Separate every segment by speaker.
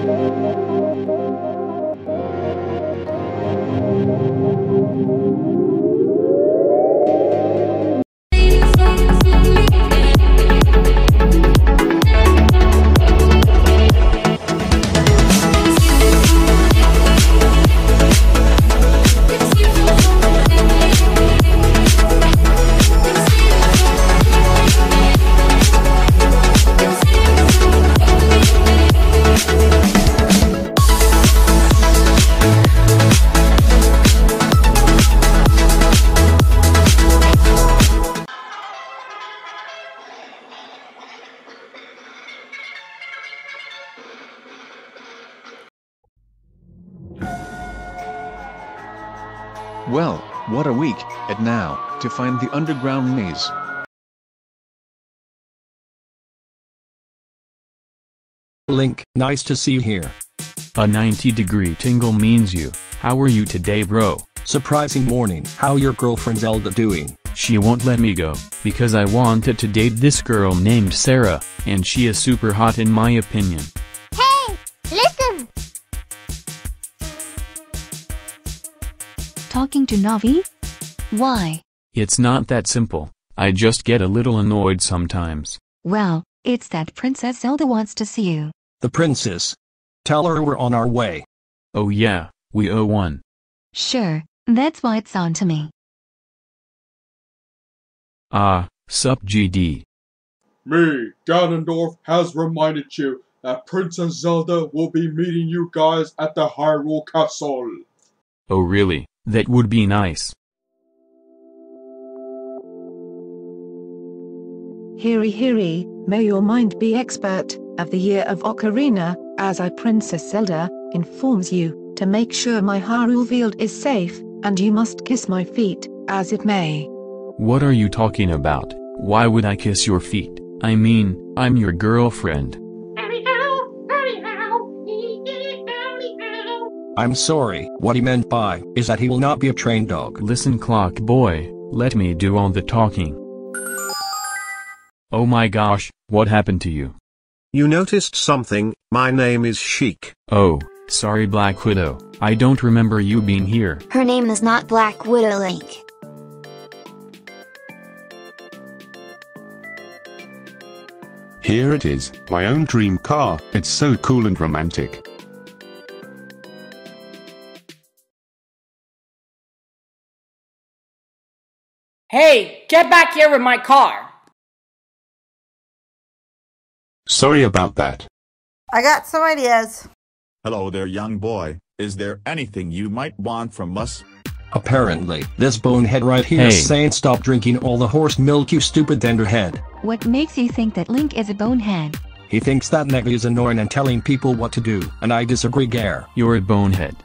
Speaker 1: Thank you. Well, what a week, and now, to find the underground maze.
Speaker 2: Link, nice to see you here.
Speaker 3: A 90 degree tingle means you. How are you today bro?
Speaker 2: Surprising morning. How your girlfriend Zelda doing?
Speaker 3: She won't let me go, because I wanted to date this girl named Sarah, and she is super hot in my opinion.
Speaker 4: Talking to Navi? Why?
Speaker 3: It's not that simple, I just get a little annoyed sometimes.
Speaker 4: Well, it's that Princess Zelda wants to see you.
Speaker 2: The princess. Tell her we're on our way.
Speaker 3: Oh yeah, we owe one.
Speaker 4: Sure, that's why it's on to me.
Speaker 3: Ah, sup GD.
Speaker 5: Me, Ganondorf, has reminded you that Princess Zelda will be meeting you guys at the Hyrule Castle.
Speaker 3: Oh really, that would be nice.
Speaker 6: Hiri Hiri, may your mind be expert, of the year of Ocarina, as I Princess Zelda, informs you, to make sure my Hyrule field is safe, and you must kiss my feet, as it may.
Speaker 3: What are you talking about? Why would I kiss your feet? I mean, I'm your girlfriend.
Speaker 2: I'm sorry. What he meant by is that he will not be a trained dog.
Speaker 3: Listen clock boy, let me do all the talking. Oh my gosh, what happened to you?
Speaker 7: You noticed something, my name is Sheik.
Speaker 3: Oh, sorry Black Widow, I don't remember you being here.
Speaker 8: Her name is not Black Widow Link.
Speaker 9: Here it is, my own dream car, it's so cool and romantic.
Speaker 10: Hey, get back here with my car!
Speaker 9: Sorry about that.
Speaker 11: I got some ideas.
Speaker 12: Hello there young boy, is there anything you might want from us?
Speaker 2: Apparently, this bonehead right here
Speaker 3: Hey.
Speaker 2: is saying stop drinking all the horse milk you stupid tenderhead.
Speaker 4: What makes you think that Link is a bonehead?
Speaker 2: He thinks that Nega is annoying and telling people what to do, and I disagree Gare.
Speaker 3: You're a bonehead.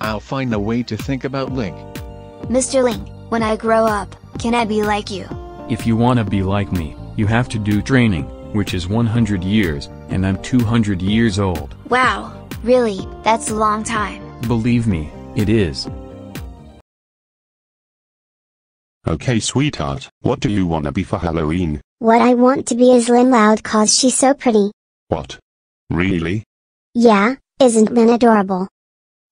Speaker 1: I'll find a way to think about Link.
Speaker 8: Mr. Link, when I grow up, can I be like you?
Speaker 3: If you wanna be like me, you have to do training, which is 100 years, and I'm 200 years old.
Speaker 8: Wow, really, that's a long time.
Speaker 3: Believe me, it is.
Speaker 9: Okay sweetheart, what do you wanna be for Halloween?
Speaker 13: What I want to be is Lynn Loud cause she's so pretty.
Speaker 9: What? Really?
Speaker 13: Yeah, isn't Lynn adorable?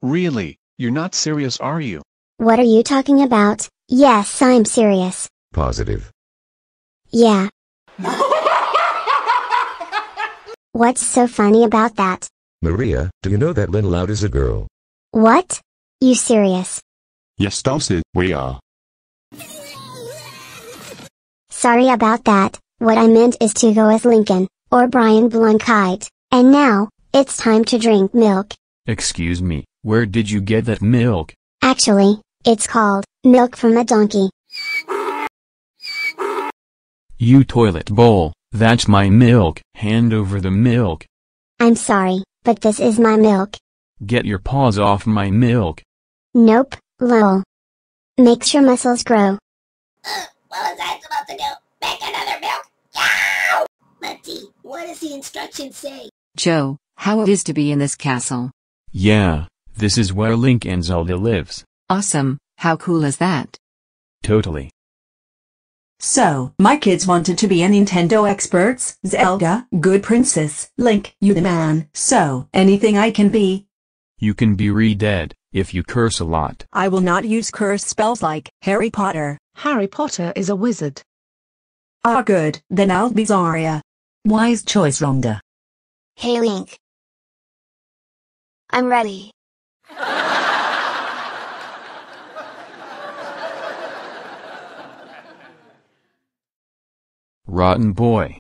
Speaker 1: Really, you're not serious are you?
Speaker 13: What are you talking about? Yes, I'm serious.
Speaker 14: Positive.
Speaker 13: Yeah. What's so funny about that?
Speaker 14: Maria, do you know that Lynn Loud is a girl?
Speaker 13: What? You serious?
Speaker 9: Yes Dulcet, we are.
Speaker 13: Sorry about that, what I meant is to go as Lincoln, or Brian Blunkite, and now, it's time to drink milk.
Speaker 3: Excuse me, where did you get that milk?
Speaker 13: Actually, it's called, milk from a donkey.
Speaker 3: You toilet bowl, that's my milk. Hand over the milk.
Speaker 13: I'm sorry, but this is my milk.
Speaker 3: Get your paws off my milk.
Speaker 13: Nope, lol. Makes your muscles grow.
Speaker 15: What was I supposed to do? Make another milk? Yow! Letty, what does the instructions say?
Speaker 16: Joe, how it is to be in this castle.
Speaker 3: Yeah, this is where Link and Zelda lives.
Speaker 16: Awesome, how cool is that?
Speaker 3: Totally.
Speaker 17: So, my kids wanted to be a Nintendo experts. Zelda, good princess. Link, you the man. So, anything I can be.
Speaker 3: You can be re-dead, if you curse a lot.
Speaker 17: I will not use curse spells like Harry Potter.
Speaker 6: Harry Potter is a wizard.
Speaker 17: Ah good, then I'll be Zarya.
Speaker 16: Wise choice, Rhonda.
Speaker 8: Hey Link. I'm ready.
Speaker 3: Rotten boy.